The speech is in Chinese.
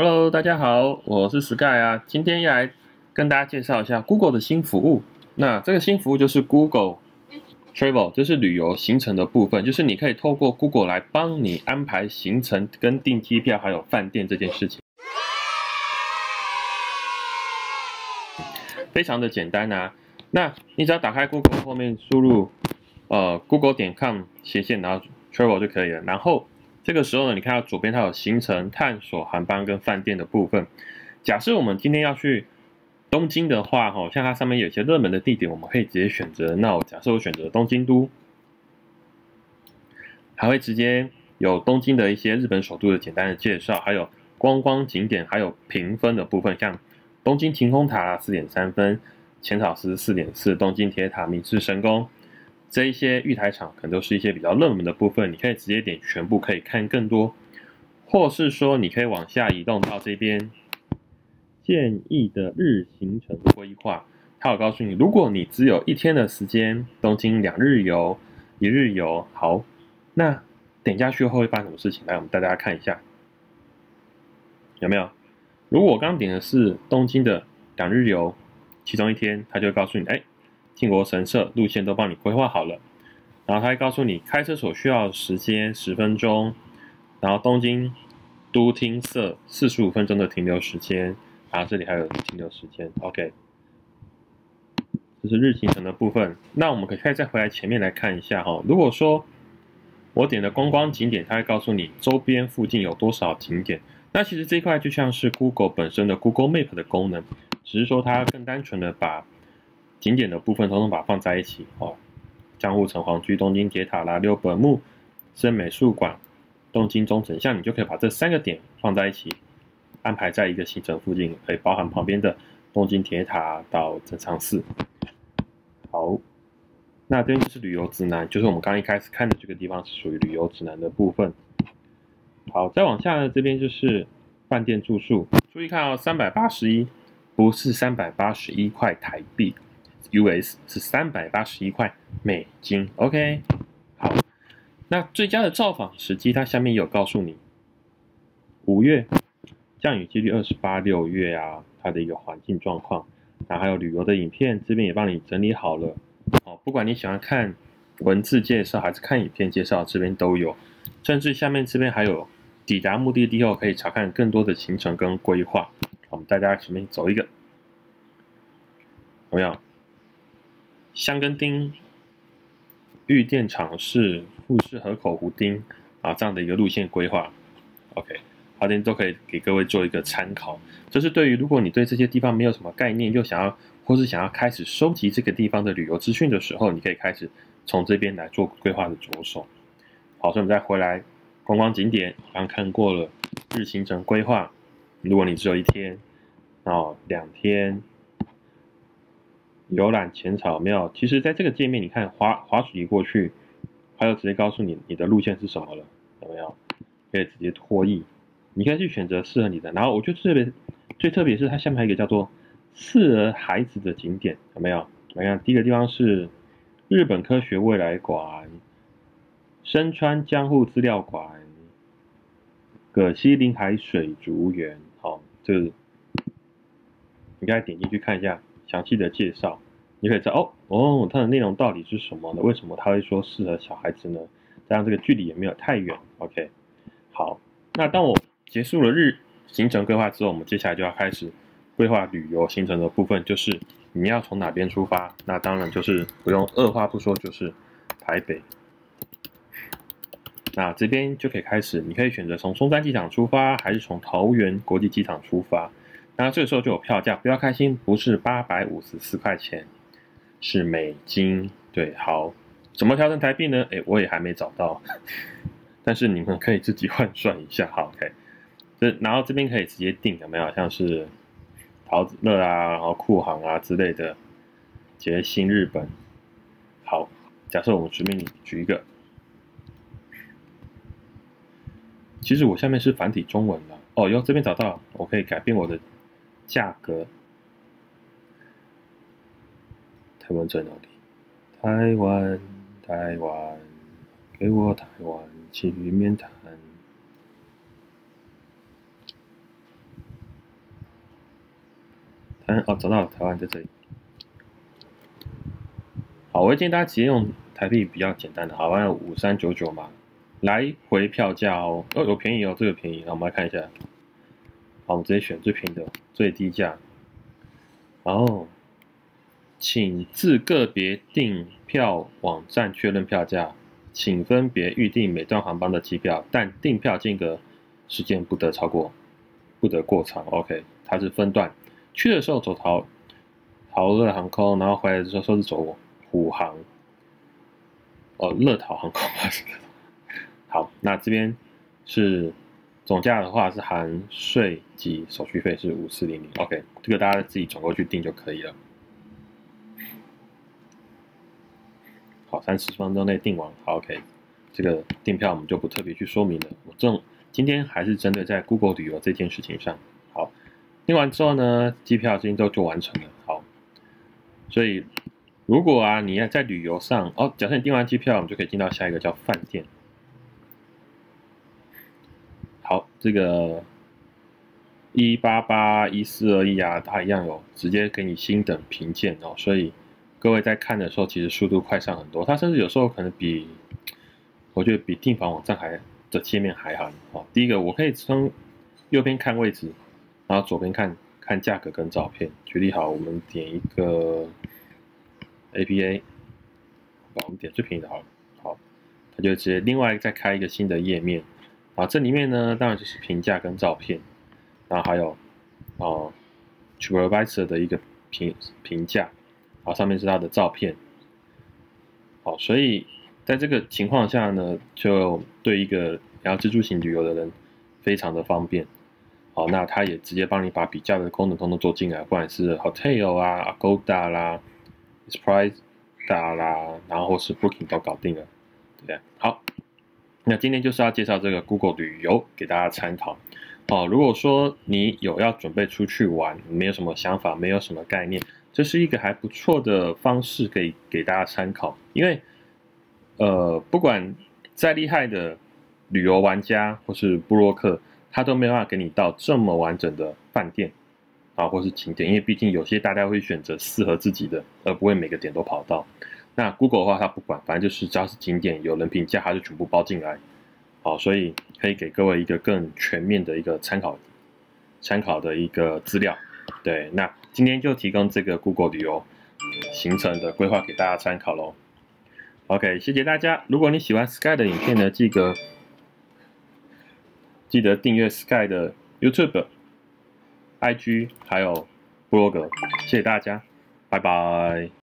Hello，大家好，我是 Sky 啊，今天要来跟大家介绍一下 Google 的新服务。那这个新服务就是 Google Travel，就是旅游行程的部分，就是你可以透过 Google 来帮你安排行程、跟订机票还有饭店这件事情，非常的简单啊。那你只要打开 Google 后面输入呃 Google 点 com 斜线然后 Travel 就可以了，然后。这个时候呢，你看到左边它有行程、探索、航班跟饭店的部分。假设我们今天要去东京的话，哈，像它上面有些热门的地点，我们可以直接选择。那我假设我选择东京都，还会直接有东京的一些日本首都的简单的介绍，还有观光景点，还有评分的部分，像东京晴空塔四点三分，浅草寺四点四，东京铁塔明治神宫。这一些玉台场可能都是一些比较热门的部分，你可以直接点全部可以看更多，或是说你可以往下移动到这边建议的日行程规划，它有告诉你，如果你只有一天的时间，东京两日游、一日游，好，那点下去后会发生什么事情？来，我们带大家看一下，有没有？如果我刚点的是东京的两日游，其中一天，它就会告诉你，哎。靖国神社路线都帮你规划好了，然后他会告诉你开车所需要时间十分钟，然后东京都厅舍四十五分钟的停留时间，然后这里还有停留时间。OK，这是日行程的部分。那我们可以再回来前面来看一下哈。如果说我点的观光景点，它会告诉你周边附近有多少景点。那其实这块就像是 Google 本身的 Google Map 的功能，只是说它更单纯的把景点的部分统统把它放在一起哦，江户城隍居、东京铁塔啦、六本木、森美术馆、东京中城，像你就可以把这三个点放在一起，安排在一个行程附近，可以包含旁边的东京铁塔到正仓寺。好，那这边就是旅游指南，就是我们刚一开始看的这个地方是属于旅游指南的部分。好，再往下呢，这边就是饭店住宿，注意看哦，三百八十一，不是三百八十一块台币。US 是三百八十一块美金，OK，好，那最佳的造访时机，它下面有告诉你，五月降雨几率二十八，六月啊，它的一个环境状况，然后还有旅游的影片，这边也帮你整理好了，哦，不管你喜欢看文字介绍还是看影片介绍，这边都有，甚至下面这边还有抵达目的地后可以查看更多的行程跟规划，我们大家前面走一个，怎么样？香根町、玉电厂是富士河口湖町啊，这样的一个路线规划，OK，好今天都可以给各位做一个参考。这是对于如果你对这些地方没有什么概念，又想要或是想要开始收集这个地方的旅游资讯的时候，你可以开始从这边来做规划的着手。好，所以我们再回来观光景点，刚看过了日行程规划。如果你只有一天，哦，两天。游览浅草庙，其实在这个界面，你看滑滑鼠移过去，它就直接告诉你你的路线是什么了，有没有？可以直接脱译，你可以去选择适合你的。然后我觉得特别最特别是它下面还有一个叫做适合孩子的景点，有没有？来看第一个地方是日本科学未来馆、深川江户资料馆、葛西临海水族园，好，这个你可以点进去看一下。详细的介绍，你可以知道哦哦，它的内容到底是什么呢？为什么他会说适合小孩子呢？这样这个距离也没有太远。OK，好，那当我结束了日行程规划之后，我们接下来就要开始规划旅游行程的部分，就是你要从哪边出发？那当然就是不用二话不说，就是台北。那这边就可以开始，你可以选择从松山机场出发，还是从桃园国际机场出发。那这个时候就有票价，不要开心，不是八百五十四块钱，是美金。对，好，怎么调成台币呢？哎，我也还没找到，但是你们可以自己换算一下。好，OK，这然后这边可以直接订，有没有？像是桃子乐啊，然后酷航啊之类的，捷新日本。好，假设我们随便举一个，其实我下面是繁体中文的哦，哟，这边找到，我可以改变我的。价格，台湾在哪里？台湾，台湾，给我台湾去面谈。台哦，找到了，台湾在这里。好，我会建议大家直接用台币比较简单的，好，像五三九九嘛，来回票价哦，哦，有便宜哦，这个便宜，那我们来看一下。好，我们直接选最平的，最低价。然后，请自个别订票网站确认票价，请分别预订每段航班的机票，但订票间隔时间不得超过，不得过长。OK，它是分段，去的时候走淘淘乐航空，然后回来的时候说是走。虎航，哦，乐淘航空是好，那这边是总价的话是含税及手续费是五四零零，OK，这个大家自己转过去订就可以了。好，三十分钟内订完，好，OK，这个订票我们就不特别去说明了。我正今天还是针对在 Google 旅游这件事情上，好，订完之后呢，机票今天都就完成了，好，所以。如果啊，你要在旅游上哦，假设你订完机票，我们就可以进到下一个叫饭店。好，这个一八八一四二一啊，它一样有直接给你星等评鉴哦，所以各位在看的时候，其实速度快上很多。它甚至有时候可能比，我觉得比订房网站还的界面还好哦。第一个，我可以从右边看位置，然后左边看看价格跟照片。举例好，我们点一个。APA，把我们点最便宜的好，好，它就直接另外再开一个新的页面，啊，这里面呢当然就是评价跟照片，然后还有哦，TripAdvisor 的一个评评价，好，上面是他的照片，好，所以在这个情况下呢，就对一个要自助型旅游的人非常的方便，好，那他也直接帮你把比较的功能通通做进来，不管是 Hotel 啊，Agoda 啦。Price 啦，然后是 Booking 都搞定了，对不对？好，那今天就是要介绍这个 Google 旅游给大家参考。哦，如果说你有要准备出去玩，没有什么想法，没有什么概念，这是一个还不错的方式，可以给大家参考。因为，呃，不管再厉害的旅游玩家或是布洛克，他都没办法给你到这么完整的饭店。啊，或是景点，因为毕竟有些大家会选择适合自己的，而不会每个点都跑到。那 Google 的话，它不管，反正就是只要是景点有人评价，它就全部包进来。好，所以可以给各位一个更全面的一个参考，参考的一个资料。对，那今天就提供这个 Google 旅游行程的规划给大家参考喽。OK，谢谢大家。如果你喜欢 Sky 的影片呢，记得记得订阅 Sky 的 YouTube。IG 还有 Blog，谢谢大家，拜拜。